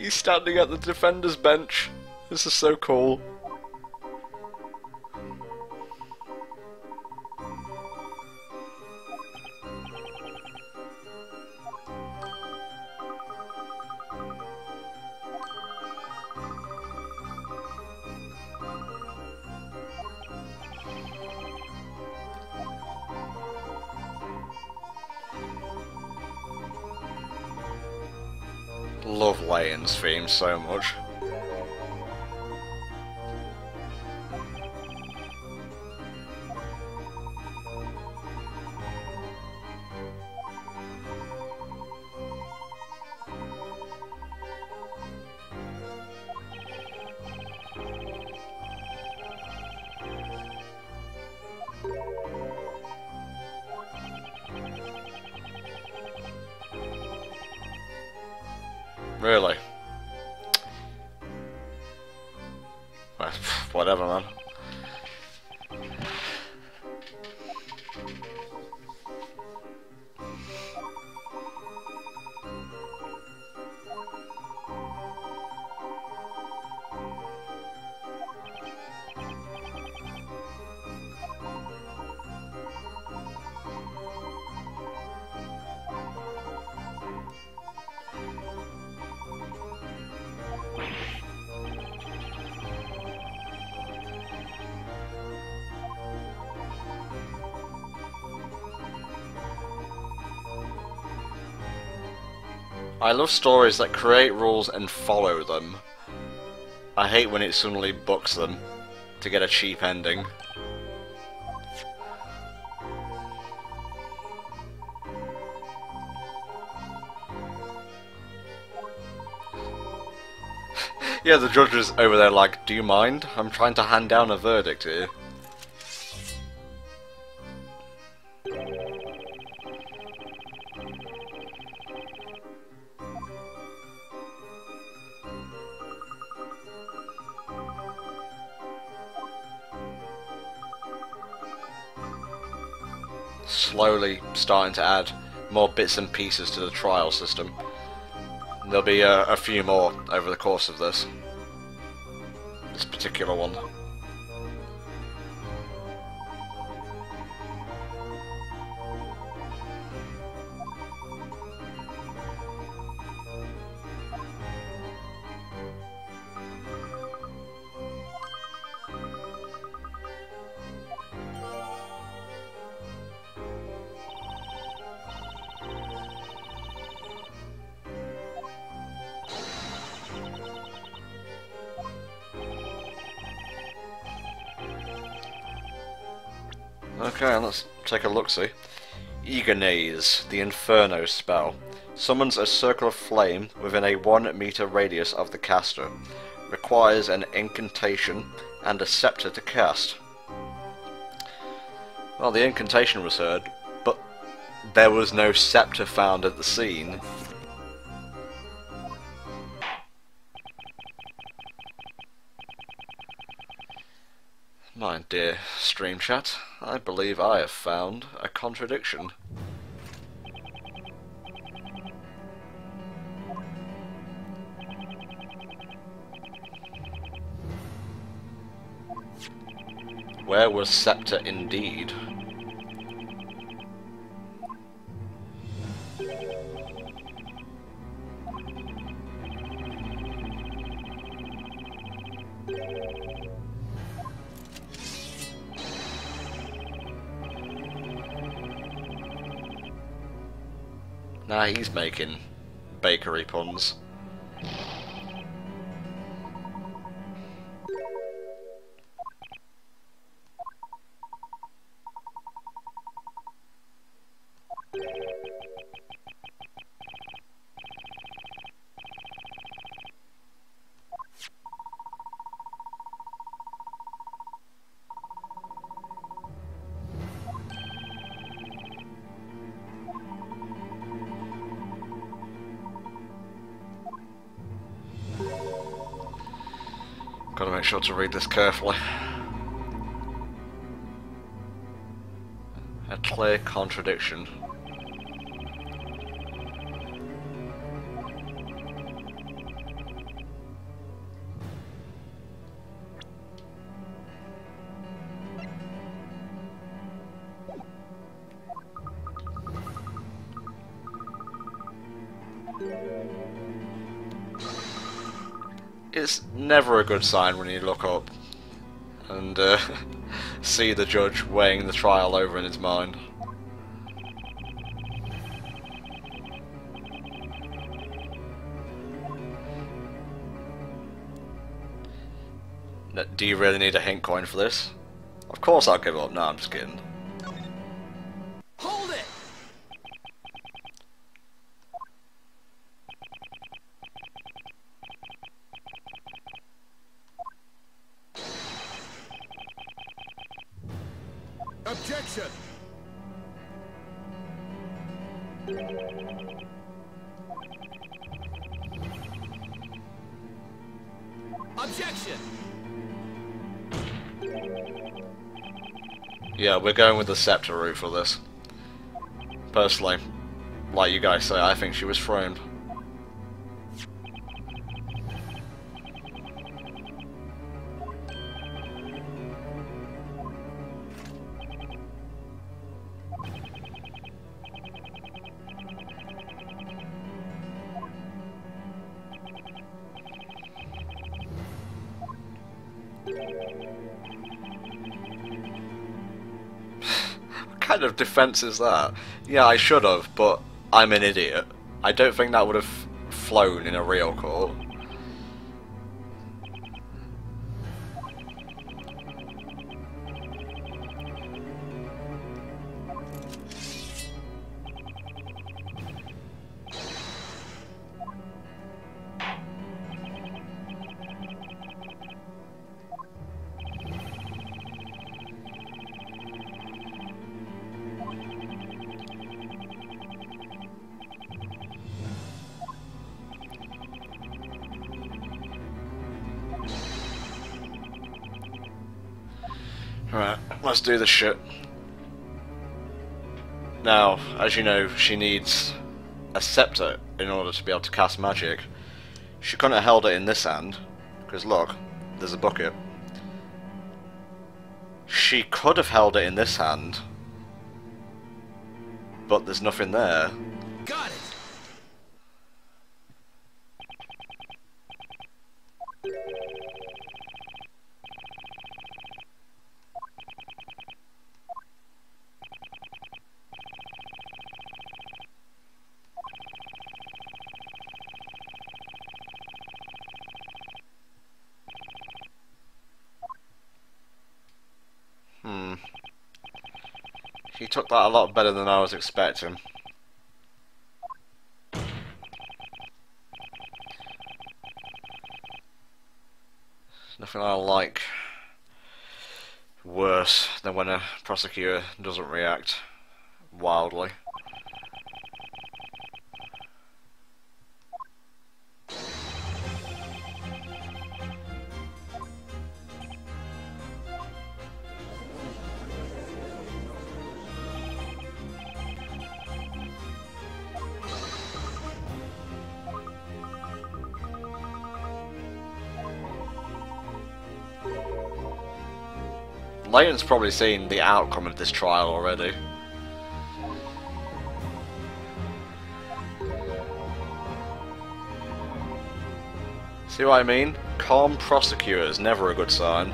He's standing at the defender's bench. This is so cool. So much. Really? Whatever, man. I love stories that create rules and follow them. I hate when it suddenly books them to get a cheap ending. yeah, the judge is over there like, do you mind? I'm trying to hand down a verdict here. Slowly starting to add more bits and pieces to the trial system. There'll be a, a few more over the course of this. This particular one. Take a look-see. Eagernase, the Inferno spell. Summons a circle of flame within a 1 meter radius of the caster. Requires an incantation and a scepter to cast. Well, the incantation was heard, but there was no scepter found at the scene. My dear stream chat, I believe I have found a contradiction. Where was Scepter indeed? Nah, he's making bakery puns. To read this carefully. A clear contradiction. It's never a good sign when you look up and uh, see the judge weighing the trial over in his mind. Do you really need a hint coin for this? Of course I'll give up. No, I'm just kidding. Objection! Objection! Yeah, we're going with the scepter route for this. Personally, like you guys say, I think she was framed. Defense is that? Yeah, I should have, but I'm an idiot. I don't think that would have flown in a real court. This shit. Now, as you know, she needs a scepter in order to be able to cast magic. She couldn't have held it in this hand, because look, there's a bucket. She could have held it in this hand, but there's nothing there. Got it! That a lot better than I was expecting. Nothing I like worse than when a prosecutor doesn't react wildly. Layton's probably seen the outcome of this trial already. See what I mean? Calm prosecutor is never a good sign.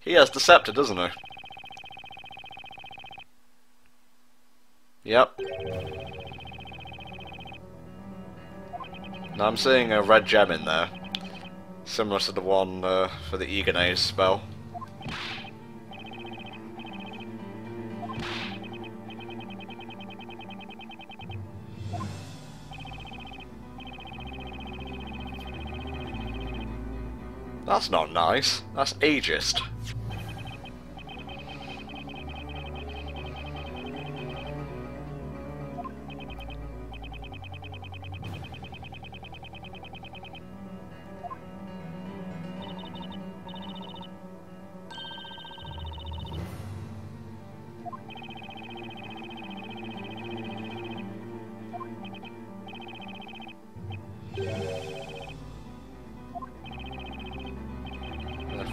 He has the scepter, doesn't he? Yep. Now I'm seeing a red gem in there. Similar to the one uh, for the Eager spell. That's not nice. That's ageist.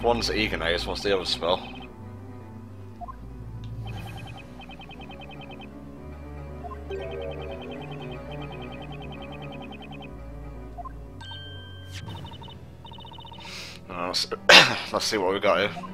one's Egonaze, what's the other spell? Let's, let's see what we got here.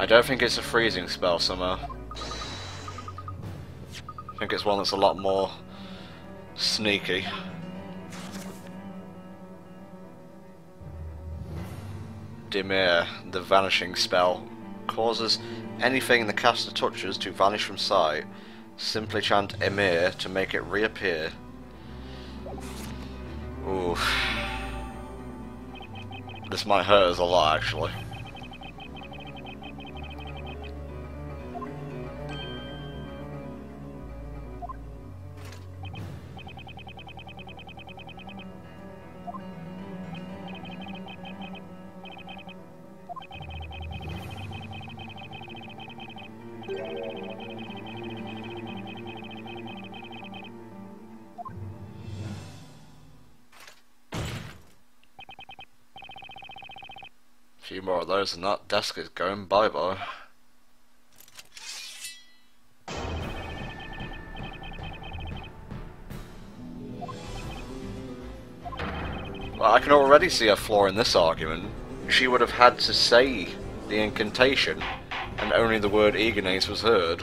I don't think it's a freezing spell somehow. I think it's one that's a lot more sneaky. Dimir, the vanishing spell, causes anything the caster touches to vanish from sight. Simply chant Emir to make it reappear. Ooh. This might hurt us a lot actually. Few more of those and that desk is going bye bye. Well, I can already see a flaw in this argument. She would have had to say the incantation, and only the word Egonace was heard.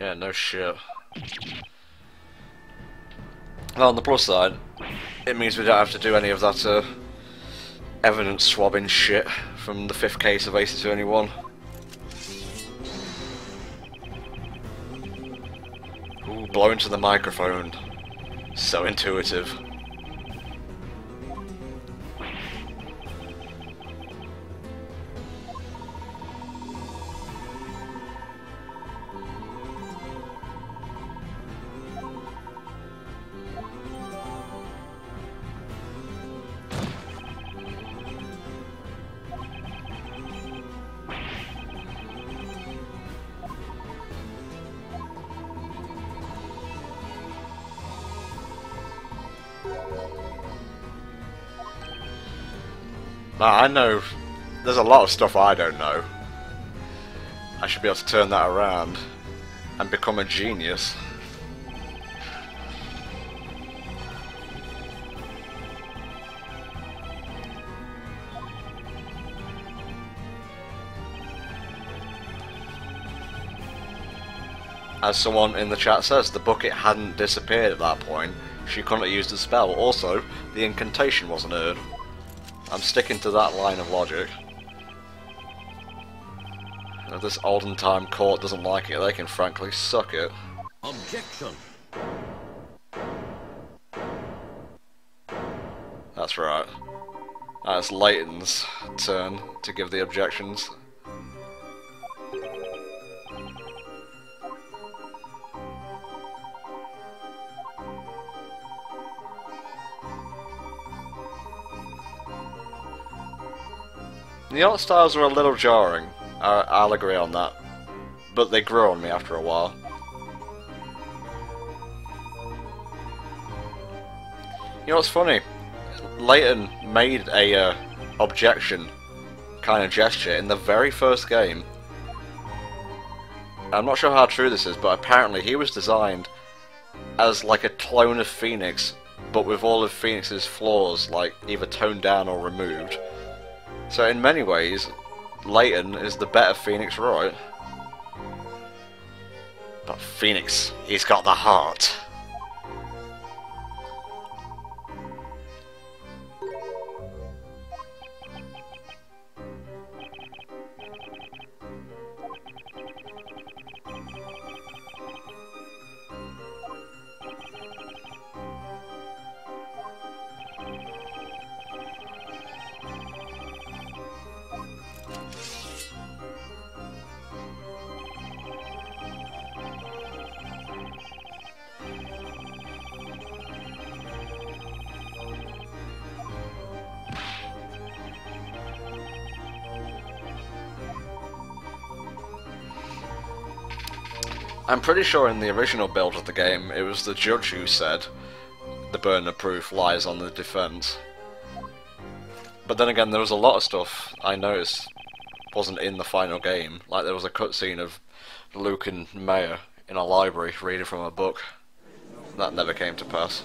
Yeah, no shit. On the plus side, it means we don't have to do any of that uh, evidence swabbing shit from the fifth case of Ace Attorney 1. Ooh, blow into the microphone. So intuitive. I know there's a lot of stuff I don't know. I should be able to turn that around and become a genius. As someone in the chat says, the bucket hadn't disappeared at that point. She couldn't have used the spell. Also, the incantation wasn't heard. I'm sticking to that line of logic. If this olden time court doesn't like it, they can frankly suck it. Objection! That's right. That's Layton's turn to give the objections. The art styles are a little jarring. I, I'll agree on that. But they grew on me after a while. You know what's funny? Layton made a uh, objection kind of gesture in the very first game. I'm not sure how true this is, but apparently he was designed as like a clone of Phoenix, but with all of Phoenix's flaws like either toned down or removed. So in many ways, Layton is the better Phoenix Wright. But Phoenix, he's got the heart. I'm pretty sure in the original build of the game, it was the judge who said the burden of proof lies on the defense. But then again, there was a lot of stuff I noticed wasn't in the final game. Like there was a cutscene of Luke and Maya in a library reading from a book. That never came to pass.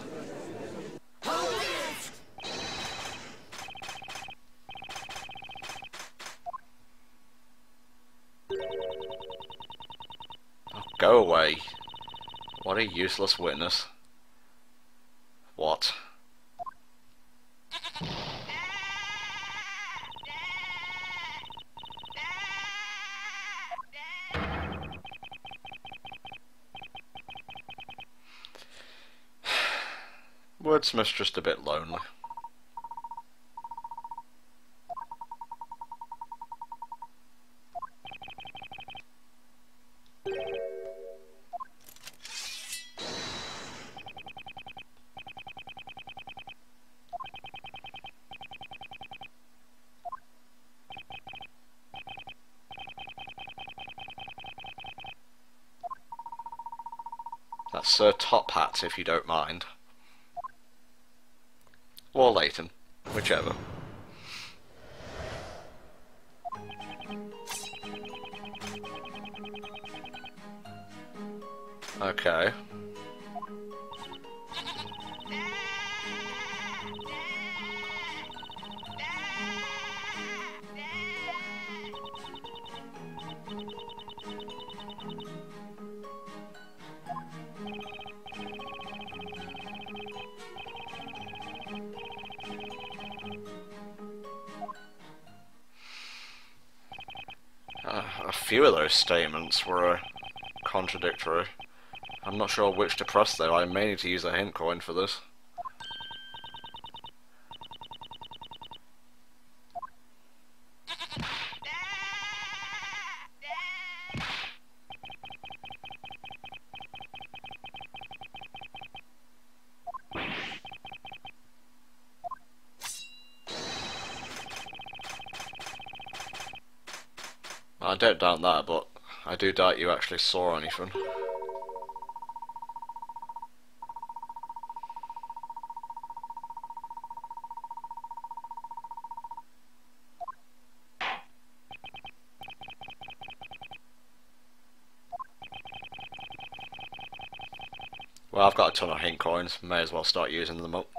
Go away. What a useless witness. What? Wordsmith's just a bit lonely. If you don't mind. Or Layton, whichever. Okay. Few of those statements were contradictory. I'm not sure which to press though, I may need to use a hint coin for this. I don't doubt that, but I do doubt you actually saw anything. Well, I've got a ton of hint coins, may as well start using them up.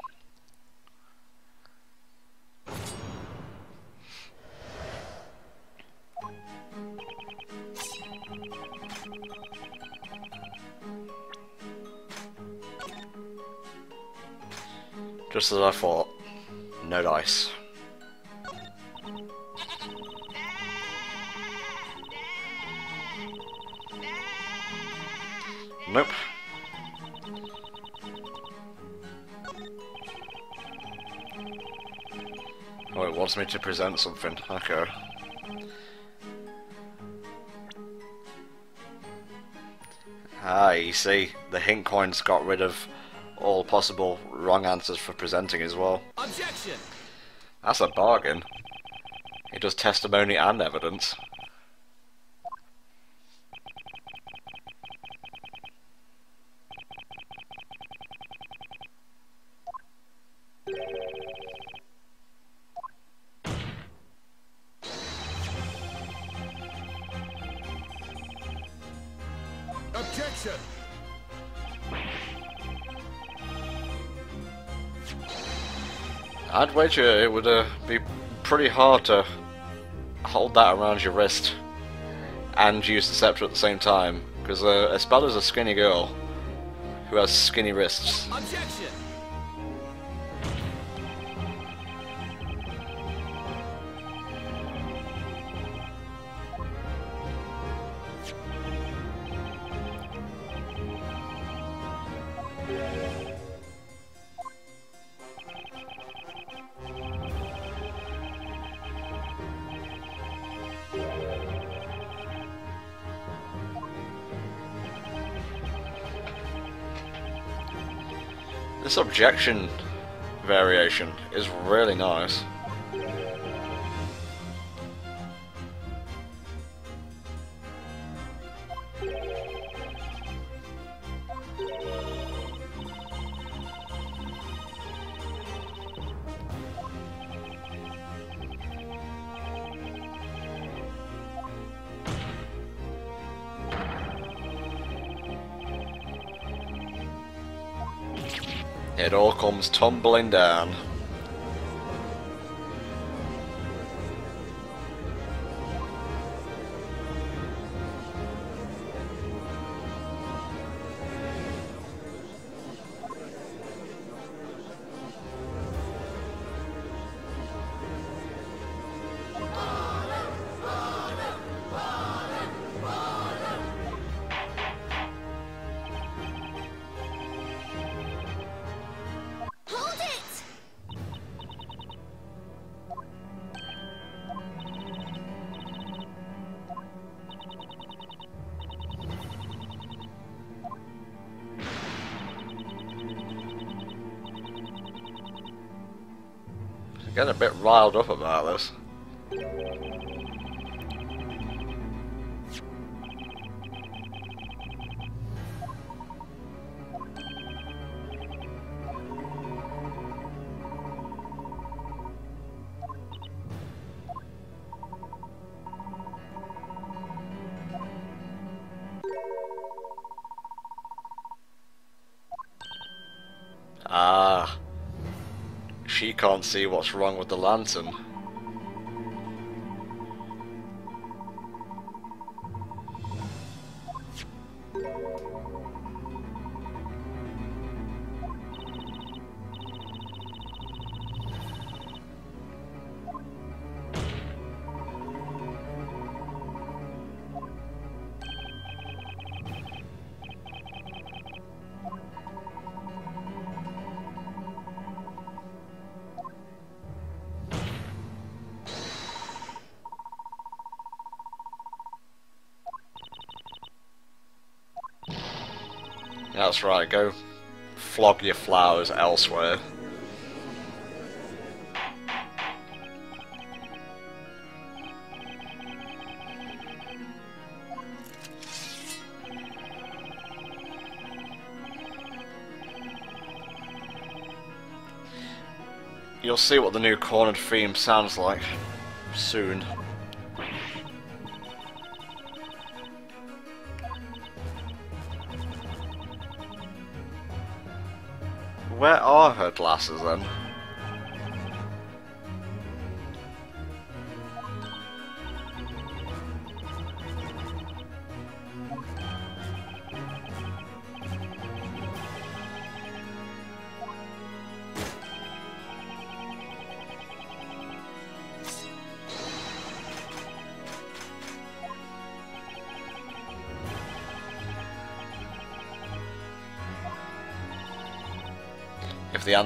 Just as I thought. No dice. Nope. Oh, it wants me to present something. Okay. Ah, you see, the hint coins got rid of all possible wrong answers for presenting as well. Objection! That's a bargain. He does testimony and evidence. Wager it would uh, be pretty hard to hold that around your wrist and use the scepter at the same time, because uh, Espella's a skinny girl who has skinny wrists. Objection! This objection variation is really nice. It all comes tumbling down. Getting a bit riled up about this. Can't see what's wrong with the lantern. That's right, go flog your flowers elsewhere. You'll see what the new cornered theme sounds like soon. Where are her glasses then?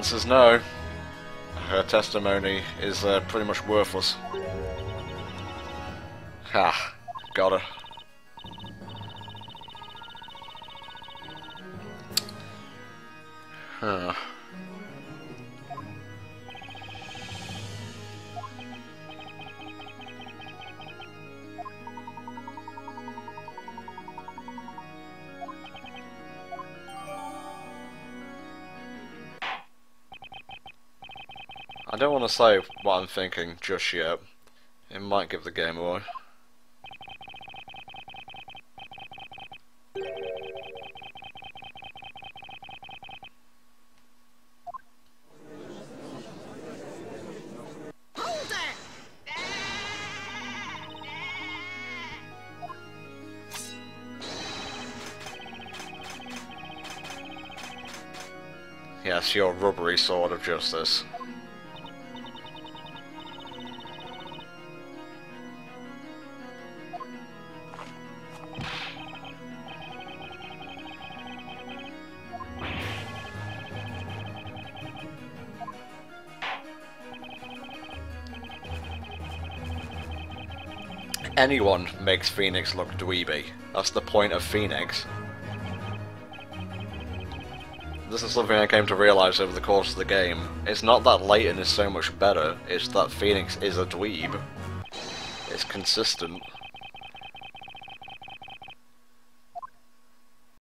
Answer's no, her testimony is uh, pretty much worthless. Ha, got her. Huh. Don't want to say what I'm thinking just yet. It might give the game away. Yes, your rubbery sword of justice. Anyone makes Phoenix look dweeby. That's the point of Phoenix. This is something I came to realise over the course of the game. It's not that Layton is so much better, it's that Phoenix is a dweeb. It's consistent.